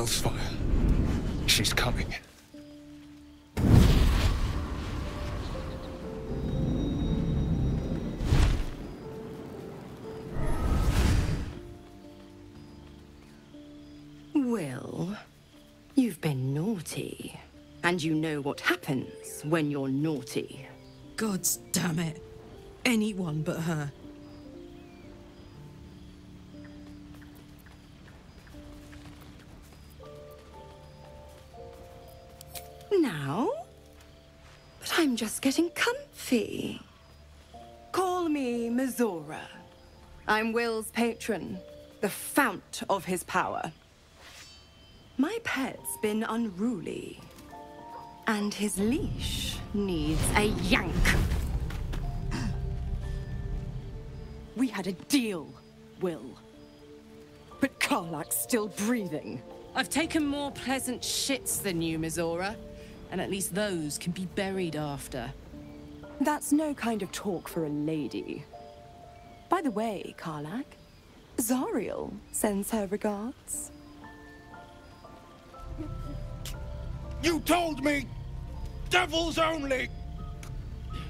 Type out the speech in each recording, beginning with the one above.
Hellsfire. She's coming. Wyll, you've been naughty. And you know what happens when you're naughty. Gods damn it. Anyone but her. Just getting comfy. Call me Mizora. I'm Wyll's patron, the fount of his power. My pet's been unruly, and his leash needs a yank. We had a deal, Wyll. But Karlach's still breathing. I've taken more pleasant shits than you, Mizora. And at least those can be buried after. That's no kind of talk for a lady. By the way, Karlach, Zariel sends her regards. You told me! Devils only!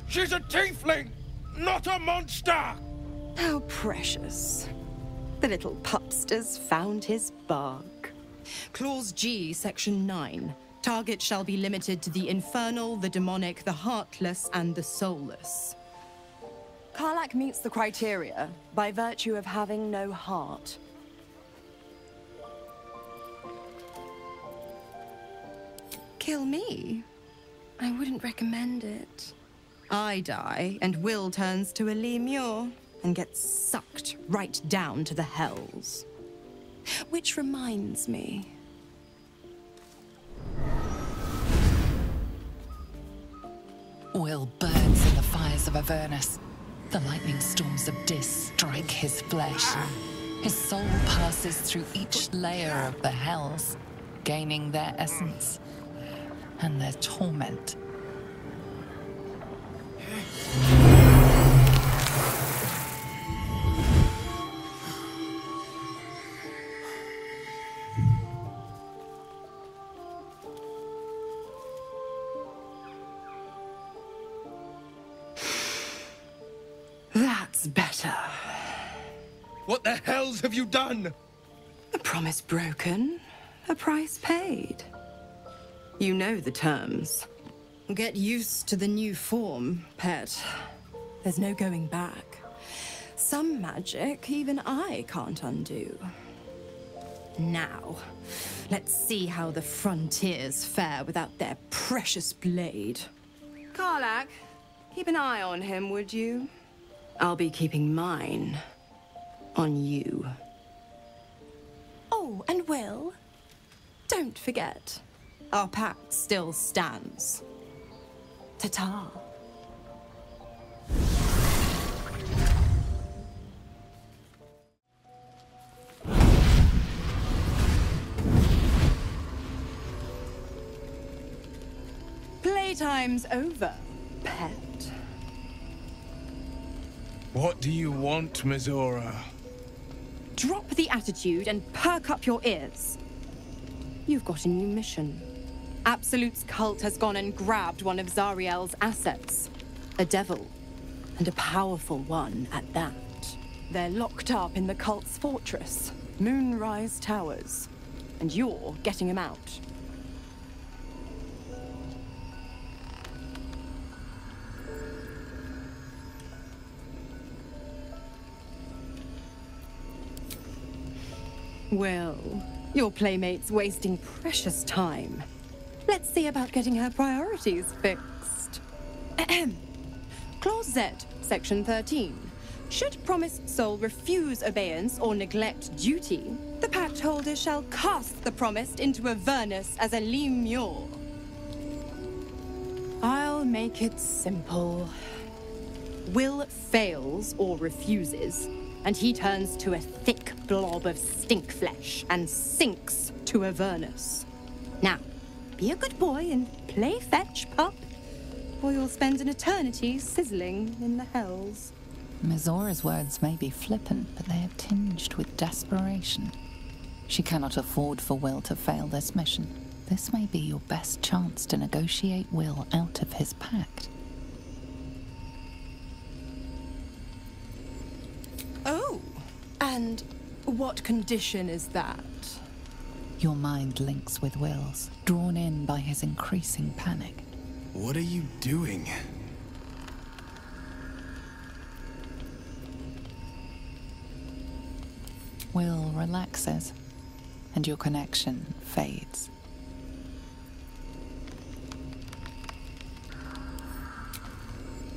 She's a tiefling, not a monster! How precious. The little pupster's found his bark. Clause G, Section 9. Target shall be limited to the infernal, the demonic, the heartless, and the soulless. Karlach meets the criteria by virtue of having no heart. Kill me? I wouldn't recommend it. I die, and Wyll turns to a Lemure and gets sucked right down to the hells. Which reminds me. Wyll burns in the fires of Avernus. The lightning storms of Dis strike his flesh. His soul passes through each layer of the hells, gaining their essence and their torment. That's better. What the hells have you done? A promise broken, a price paid. You know the terms. Get used to the new form, pet. There's no going back. Some magic even I can't undo. Now, let's see how the frontiers fare without their precious blade. Karlach, keep an eye on him, would you? I'll be keeping mine on you. Oh, and Wyll, don't forget, our pact still stands. Ta-ta. Playtime's over, What do you want, Mizora? Drop the attitude and perk up your ears. You've got a new mission. Absolute's cult has gone and grabbed one of Zariel's assets. A devil. And a powerful one at that. They're locked up in the cult's fortress, Moonrise Towers. And you're getting him out. Well, your playmate's wasting precious time. Let's see about getting her priorities fixed. Ahem. Clause Z, Section 13. Should promised soul refuse obeyance or neglect duty, the pact holder shall cast the promised into Avernus as a lemure. I'll make it simple. Wyll fails or refuses, and he turns to a thick blob of stink flesh and sinks to Avernus. Now, be a good boy and play fetch, pup, or you'll spend an eternity sizzling in the hells. Mizora's words may be flippant, but they are tinged with desperation. She cannot afford for Wyll to fail this mission. This may be your best chance to negotiate Wyll out of his pact. And what condition is that? Your mind links with Wyll's, drawn in by his increasing panic. What are you doing? Wyll relaxes, and your connection fades.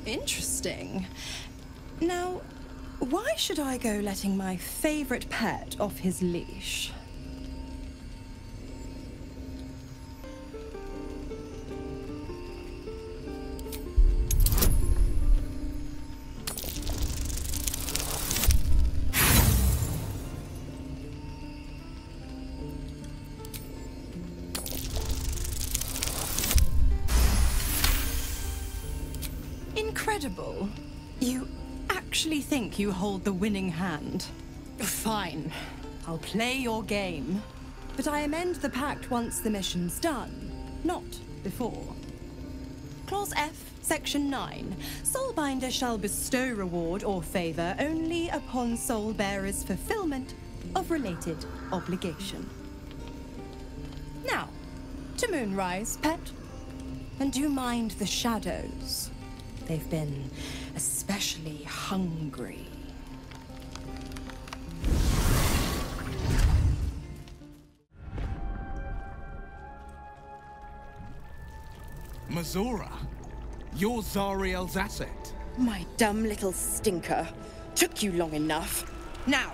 Interesting. Now, why should I go letting my favorite pet off his leash? Incredible. Think you hold the winning hand? Fine. I'll play your game. But I amend the pact once the mission's done, not before. Clause F, Section 9. Soulbinder shall bestow reward or favor only upon soul bearer's fulfillment of related obligation. Now, to Moonrise, pet. And do mind the shadows. They've been especially hungry. Mizora, you're Zariel's asset. My dumb little stinker. Took you long enough. Now,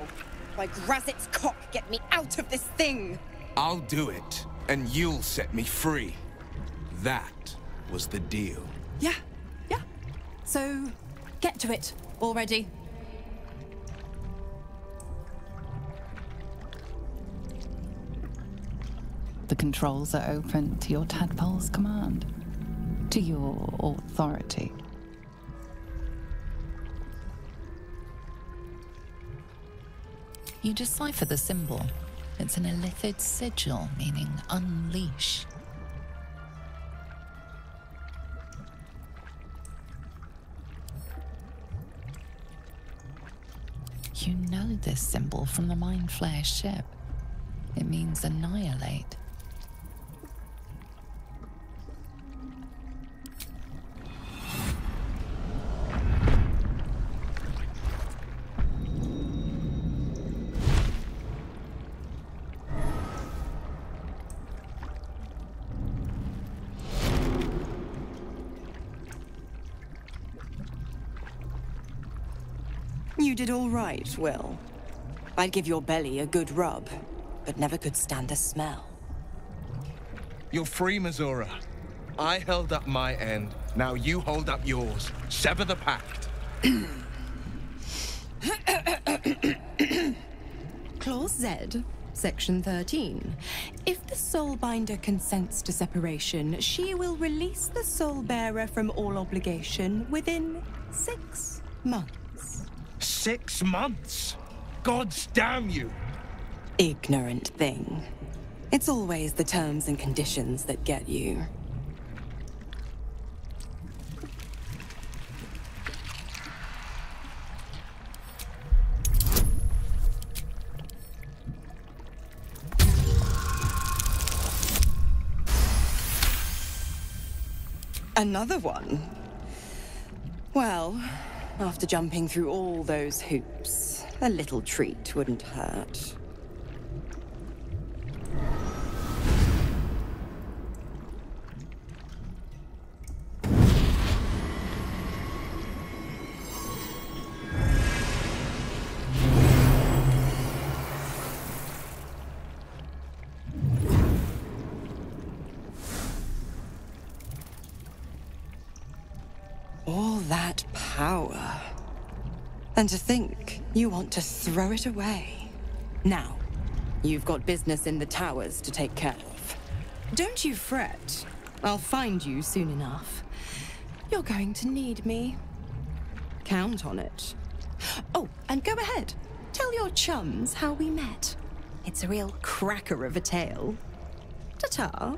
by Graz'zt's cock, get me out of this thing! I'll do it, and you'll set me free. That was the deal. Yeah, yeah. So, get to it already. The controls are open to your tadpole's command, to your authority. You decipher the symbol. It's an illithid sigil, meaning unleash. Symbol from the Mind Flayer ship. It means annihilate. You did all right, Wyll. I'd give your belly a good rub, but never could stand the smell. You're free, Mizora. I held up my end. Now you hold up yours. Sever the pact. Clause Z, Section 13. If the Soulbinder consents to separation, she will release the Soul Bearer from all obligation within six months. Six months? Gods damn you! Ignorant thing. It's always the terms and conditions that get you. Another one? Well, after jumping through all those hoops, a little treat wouldn't hurt. All that power. And to think you want to throw it away. Now, you've got business in the towers to take care of. Don't you fret. I'll find you soon enough. You're going to need me. Count on it. Oh, and go ahead. Tell your chums how we met. It's a real cracker of a tale. Ta-ta.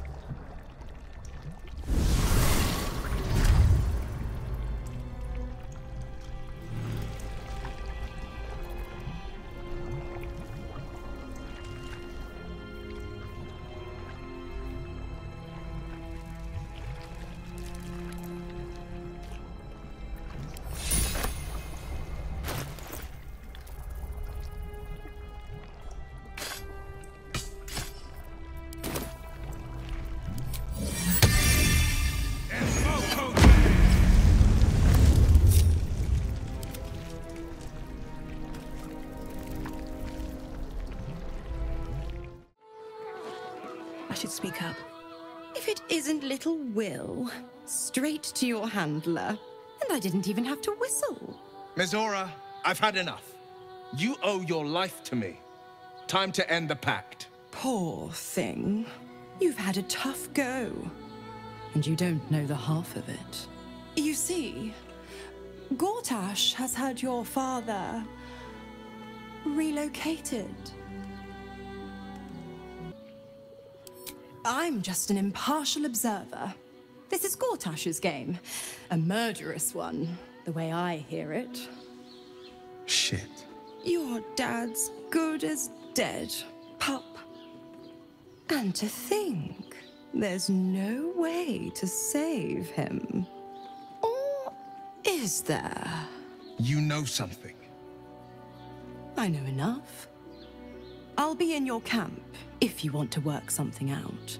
Speak up. If it isn't little Wyll, straight to your handler. And I didn't even have to whistle. Mizora, I've had enough. You owe your life to me. Time to end the pact. Poor thing. You've had a tough go. And you don't know the half of it. You see, Gortash has had your father relocated. I'm just an impartial observer. This is Gortash's game. A murderous one, the way I hear it. Shit. Your dad's good as dead, pup. And to think, there's no way to save him. Or is there? You know something. I know enough. I'll be in your camp if you want to work something out.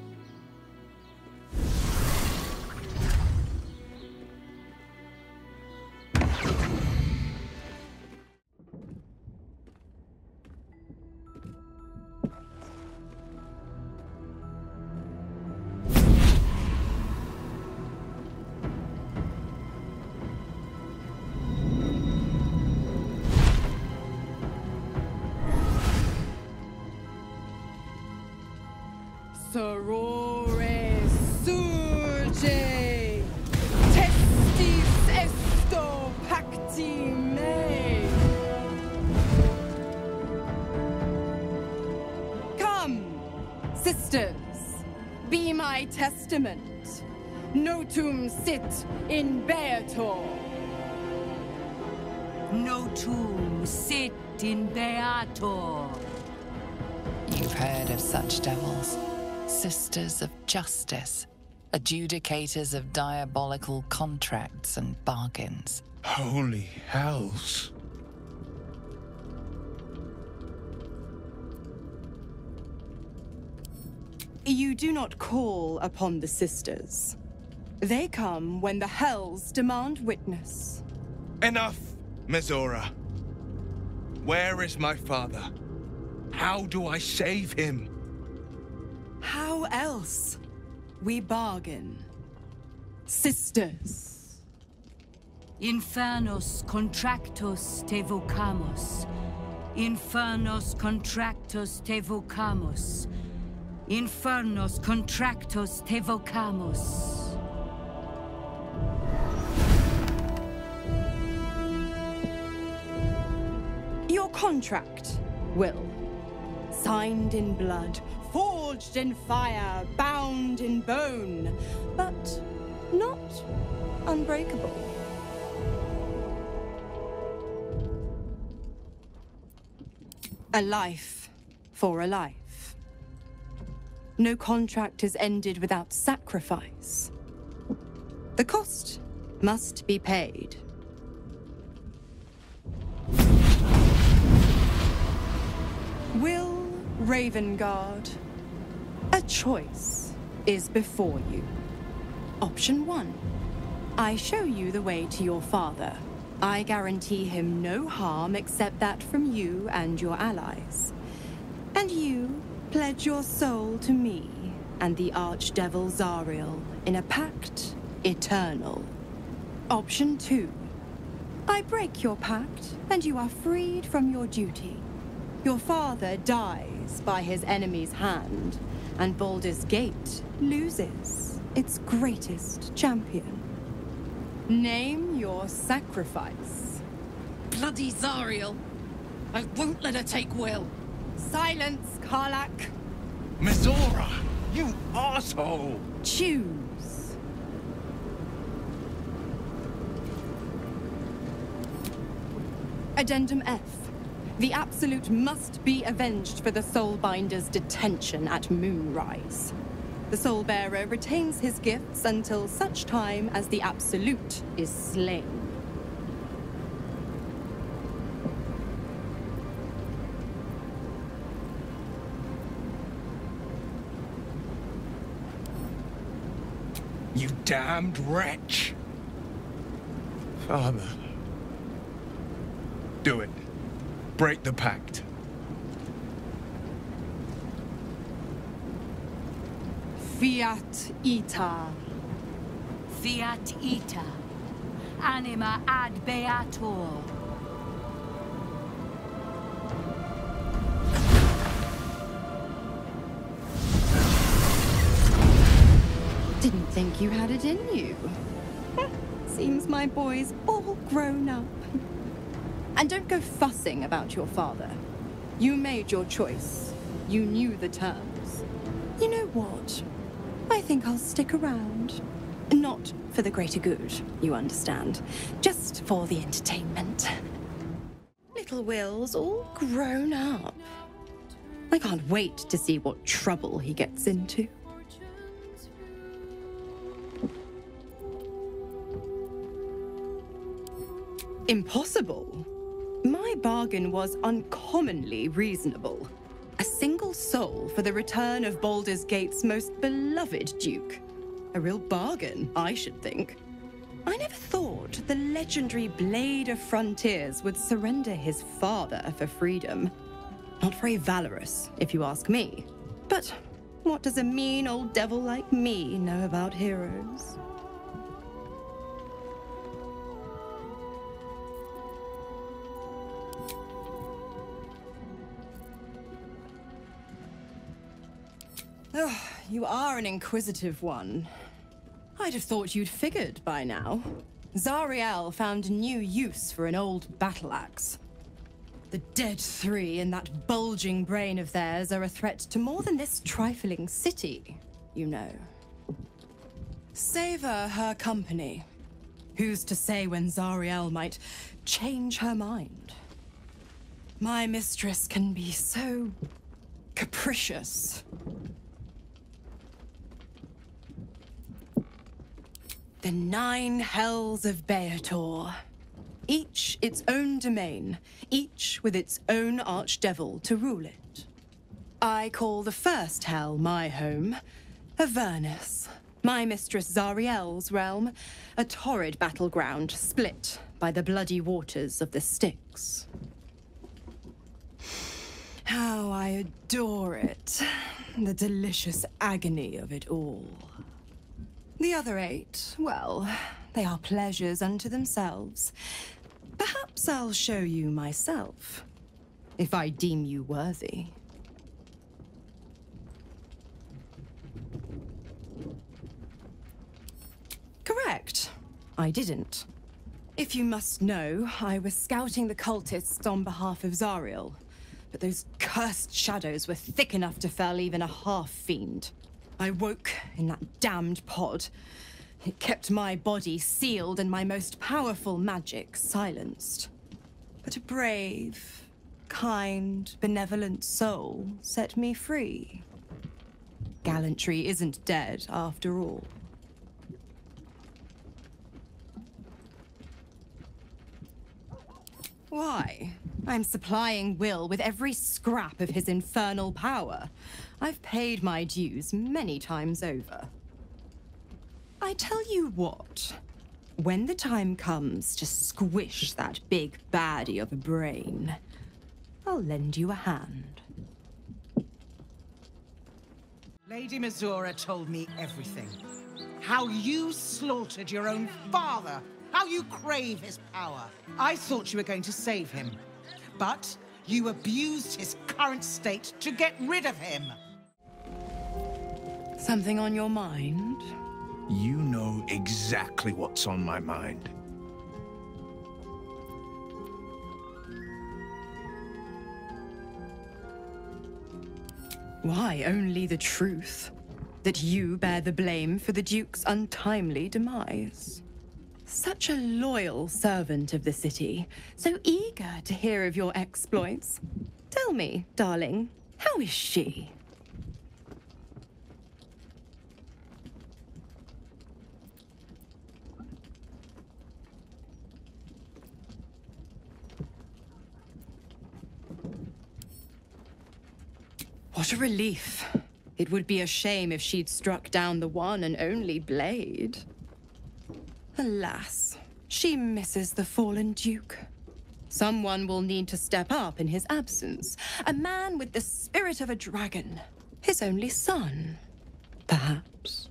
Testament. Notum sit in Baator. Notum sit in Baator. You've heard of such devils. Sisters of justice. Adjudicators of diabolical contracts and bargains. Holy hells. You do not call upon the sisters. They come when the hells demand witness. Enough, Mizora. Where is my father? How do I save him? How else? We bargain. Sisters. Infernos contractos te vocamos. Infernos contractos te vocamos. Infernos contractos te vocamos. Your contract, Wyll. Signed in blood, forged in fire, bound in bone, but not unbreakable. A life for a life. No contract is ended without sacrifice. The cost must be paid. Wyll Ravengard, a choice is before you. Option one. I show you the way to your father. I guarantee him no harm except that from you and your allies. And you pledge your soul to me and the Archdevil Zariel in a pact eternal. Option two. I break your pact, and you are freed from your duty. Your father dies by his enemy's hand, and Baldur's Gate loses its greatest champion. Name your sacrifice. Bloody Zariel! I won't let her take Wyll. Silence, Karlach. Mizora! You asshole! Choose. Addendum F. The Absolute must be avenged for the Soulbinder's detention at Moonrise. The Soulbearer retains his gifts until such time as the Absolute is slain. Damned wretch! Father. Do it. Break the pact. Fiat Ita. Fiat ita. Anima ad Baator. You had it in you. Seems my boy's all grown up. And don't go fussing about your father. You made your choice. You knew the terms. You know what? I think I'll stick around. Not for the greater good, you understand. Just for the entertainment. Little Wyll's all grown up. I can't wait to see what trouble he gets into. Impossible. My bargain was uncommonly reasonable. A single soul for the return of Baldur's Gate's most beloved Duke. A real bargain, I should think. I never thought the legendary Blade of Frontiers would surrender his father for freedom. Not very valorous, if you ask me. But what does a mean old devil like me know about heroes? You are an inquisitive one. I'd have thought you'd figured by now. Zariel found new use for an old battle axe. The dead three in that bulging brain of theirs are a threat to more than this trifling city, you know. Savor her company. Who's to say when Zariel might change her mind? My mistress can be so capricious. The Nine Hells of Baator. Each its own domain, each with its own archdevil to rule it. I call the first hell my home, Avernus. My mistress Zariel's realm, a torrid battleground split by the bloody waters of the Styx. How I adore it. The delicious agony of it all. The other eight, well, they are pleasures unto themselves. Perhaps I'll show you myself, if I deem you worthy. Correct. I didn't. If you must know, I was scouting the cultists on behalf of Zariel. But those cursed shadows were thick enough to fell even a half-fiend. I woke in that damned pod. It kept my body sealed and my most powerful magic silenced. But a brave, kind, benevolent soul set me free. Gallantry isn't dead after all. Why? I'm supplying Wyll with every scrap of his infernal power. I've paid my dues many times over. I tell you what, when the time comes to squish that big baddie of a brain, I'll lend you a hand. Lady Mizora told me everything. How you slaughtered your own father. How you crave his power. I thought you were going to save him. But you abused his current state to get rid of him. Something on your mind? You know exactly what's on my mind. Why, only the truth. That you bear the blame for the Duke's untimely demise. Such a loyal servant of the city, so eager to hear of your exploits. Tell me, darling, how is she? What a relief. It would be a shame if she'd struck down the one and only blade. Alas, she misses the fallen Duke. Someone will need to step up in his absence. A man with the spirit of a dragon. His only son, perhaps.